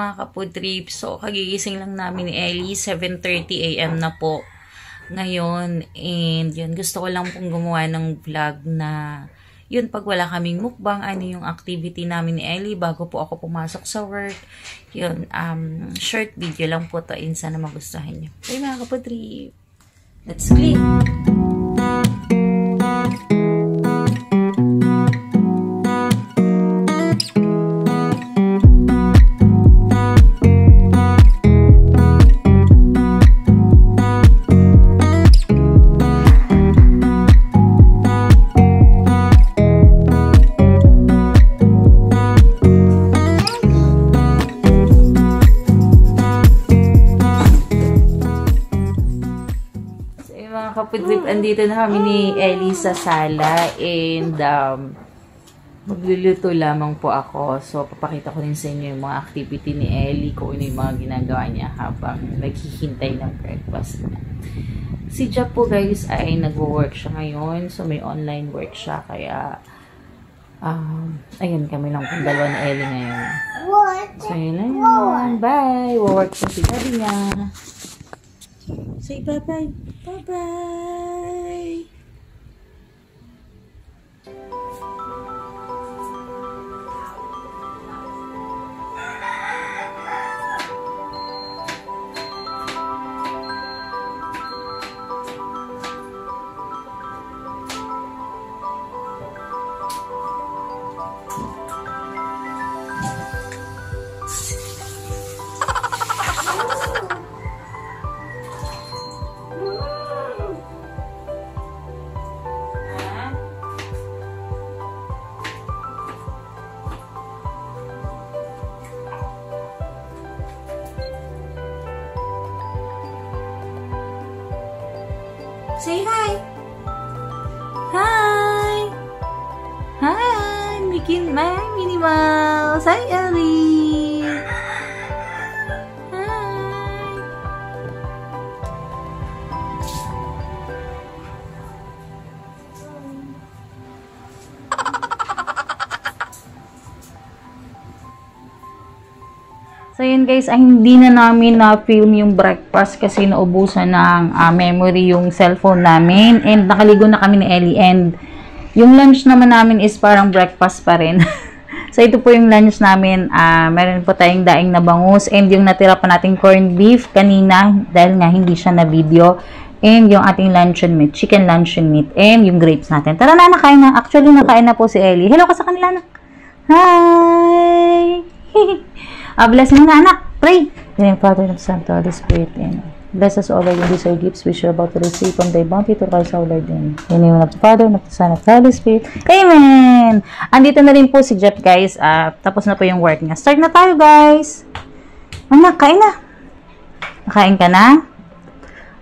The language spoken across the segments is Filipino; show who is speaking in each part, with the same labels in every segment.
Speaker 1: mga kapod. So, kagigising lang namin ni Ellie. 7.30 a.m. na po ngayon. And yun, gusto ko lang pong gumawa ng vlog na yun, pag wala kaming mukbang, ano yung activity namin ni Ellie bago po ako pumasok sa work. Yun, um, short video lang po to and sana magustuhan nyo. Okay mga kapod. Let's clean! So, andito na kami ni Ellie sa sala and um, magluluto lamang po ako. So, papakita ko rin sa inyo yung mga activity ni Ellie, kung ano yung mga ginagawa niya habang naghihintay ng breakfast niya. Si Jap po guys ay nagwo-work siya ngayon. So, may online work siya. Kaya, um, ayun kami lang kung dalawa na Ellie ngayon. So, yun lang yun. Bye! Wo-work po si daddy niya. Say bye-bye. Bye-bye. Say hi. Hi. Hi, Mickey Mouse, Minnie Mouse. Yun guys, ay hindi na namin na-film yung breakfast kasi naubusan ng ah, memory yung cellphone namin and nakaligo na kami ni Ellie and yung lunch naman namin is parang breakfast pa rin. so ito po yung lunch namin, ah meron po tayong daing na bangus and yung natira pa nating corned beef kanina dahil nga hindi siya na video and yung ating luncheon meat, chicken luncheon meat and yung grapes natin. Tara na, nakain na. Actually, nakain na po si Ellie. Hello ka sa kanila na. Hi! Ah, bless mo na, anak. Pray. In the Father, and of Son, the Holy Spirit. Amen. Bless us all, in these our gifts which are about to receive from thy bounty to Christ our Lord. Amen. In the name of the Father, and of the Son, and of the Holy Spirit. Amen! Andito na rin po si Jeff, guys. Ah, tapos na po yung work niya. Start na tayo, guys. Anak, kain na. Nakain ka na?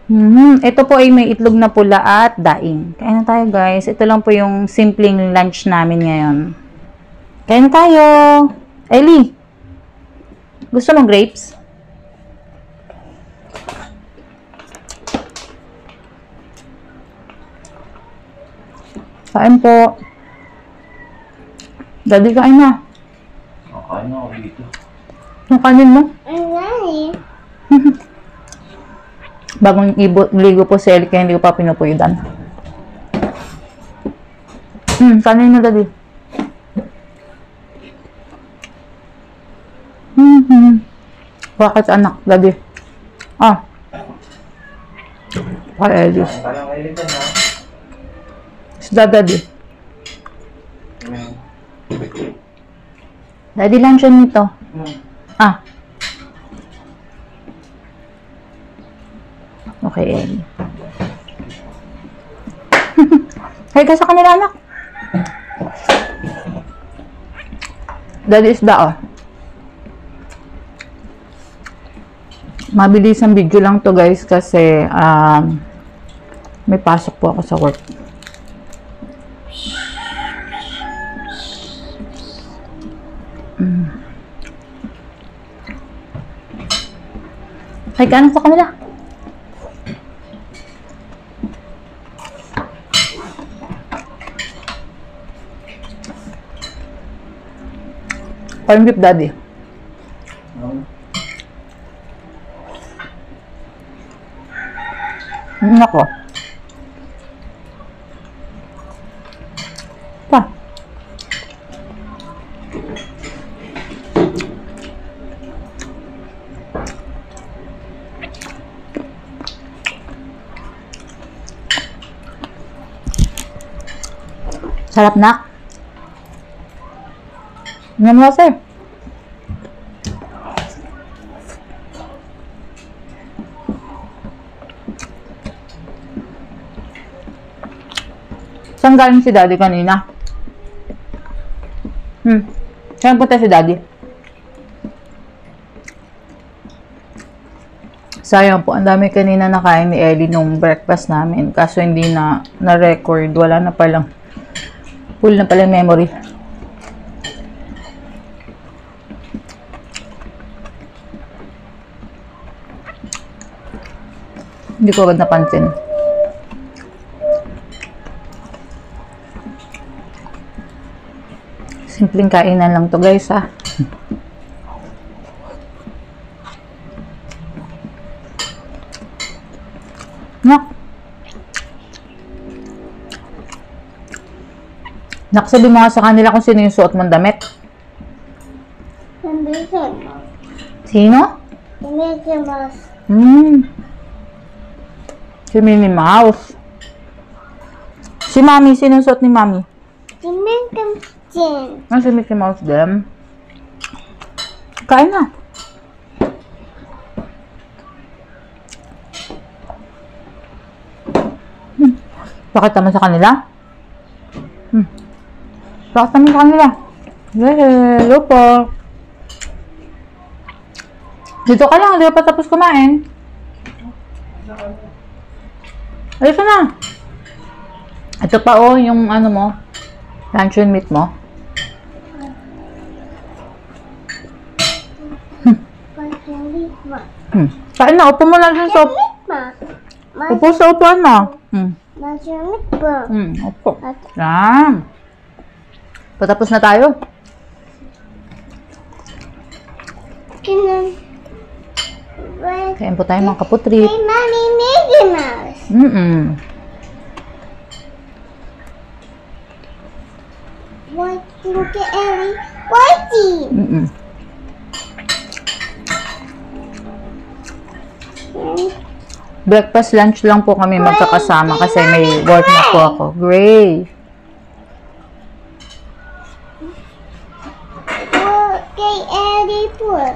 Speaker 1: Mhm. Ito po ay may itlog na pula at daing. Kain na tayo, guys. Ito lang po yung simpleng lunch namin ngayon. Kain na tayo. Ellie, gusto mong grapes? Kain po. Daddy, kain na.
Speaker 2: Nakain ako dito.
Speaker 1: Yung kanin mo.
Speaker 3: Ay,
Speaker 1: Bagong ibo, ligo po si Ellie, kaya hindi ko pa pinupuyudan. Hmm, kanin mo, Daddy. Bakit anak, Daddy? Ah. Kay
Speaker 2: ha.
Speaker 1: Isda, Daddy. Daddy, luncheon nito. Ah. Okay, Ellie. Hay ka sa kanila, anak. Daddy, isda, oh. Mabilis ang video lang to guys kasi um, may pasok po ako sa work. Mm. Ay, kaano sa kanila? Corn beef daddy.
Speaker 2: Hmm.
Speaker 1: Ako. Pa. Sarap na. Ano mo sir? Saan galing si daddy kanina? Hmm. Saan punta si daddy? Sayang po, ang dami kanina nakain ni Ellie nung breakfast namin. Kaso hindi na na-record. Wala na palang. Full na pala yung memory. Hindi ko agad napansin. Simpleng kainan lang to guys ah. Nak. Nak, sabi mo nga sa kanila kung sino yung suot mong damit. Sino?
Speaker 3: Hindi siya mas.
Speaker 1: Hmm. Si Minnie Mouse. Si Mami, sino yung suot ni Mami? Ah, si Mickey Mouse din. Kain na. Hmm. Pakita mo sa kanila? Hmm. Pakita mo sa kanila. Hello po. Dito ka lang, hindi pa tapos kumain. Ayun na. Ito pa oh, yung ano mo, luncheon meat mo.
Speaker 3: Ma.
Speaker 1: Hmm. Kain na, upo mo lang sa.
Speaker 3: Ma. Ma.
Speaker 1: Upo sa upuan mo. Hmm.
Speaker 3: Masyamit ba?
Speaker 1: Hmm, upo. Yan. Patapos na tayo.
Speaker 3: kinan.
Speaker 1: Kain po tayo mga kaputri.
Speaker 3: Hey, Mommy, Mickey Mouse.
Speaker 1: Mm-mm.
Speaker 3: Whitey, look at Ellie. Whitey.
Speaker 1: Mm-mm. Breakfast, lunch lang po kami magkakasama kasi may work na po ako. Gray.
Speaker 3: Okay, Ellie, put.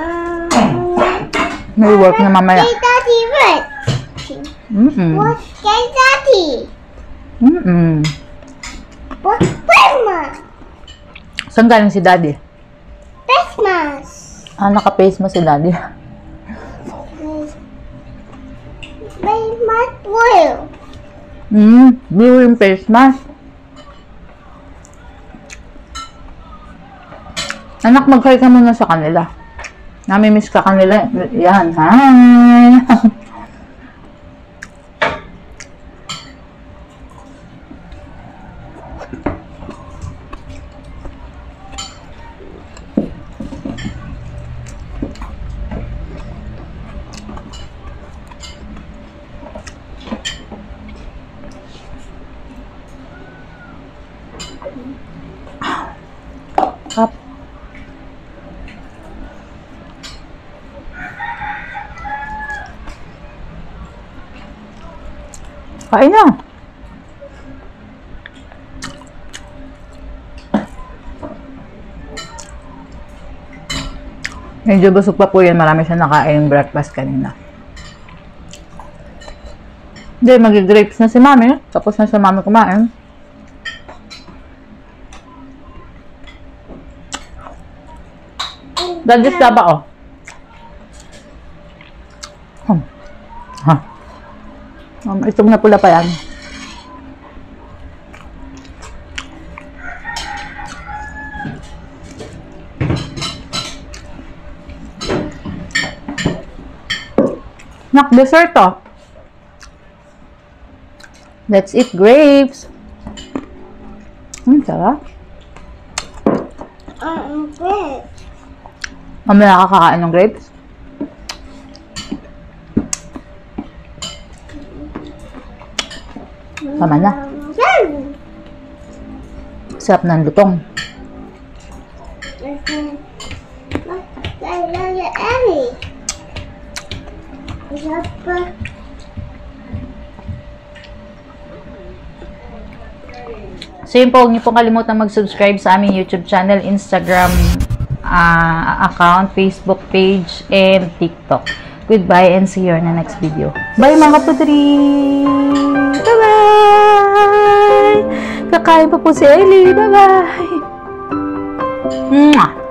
Speaker 3: Um,
Speaker 1: May work na mamaya.
Speaker 3: Hey, Daddy, what?
Speaker 1: Mm-mm.
Speaker 3: What? Hey, Daddy.
Speaker 1: Mm-mm.
Speaker 3: What? Christmas.
Speaker 1: Saan galing si daddy?
Speaker 3: Christmas.
Speaker 1: Ah, naka-face mo si daddy. Hmm, blue yung face mask. Anak, mag-hi ka muna sa kanila. Nami-miss ka kanila. Yan, hi! Up. Kain na. Medyo busog pa po yan. Marami siya nakain breakfast kanina. Hindi, mag-grapes na si mami. Tapos na si mami kumain. Dadis ka ba, oh? Hmm. Ha. Um, itong na pula pa yan. Nak, dessert to. Let's eat grapes. Hmm, sarap.
Speaker 3: Um, good.
Speaker 1: Mamaya kakakain ng grapes. Tama na. Sarap ng lutong.
Speaker 3: Sarap pa.
Speaker 1: So yun po, huwag niyo pong kalimutan mag-subscribe sa aming YouTube channel, Instagram, ah, account, Facebook page, and TikTok. Goodbye and see you in the next video. Bye mga putri! Bye-bye! Kakain pa po si Ellie. Bye-bye! Mwah!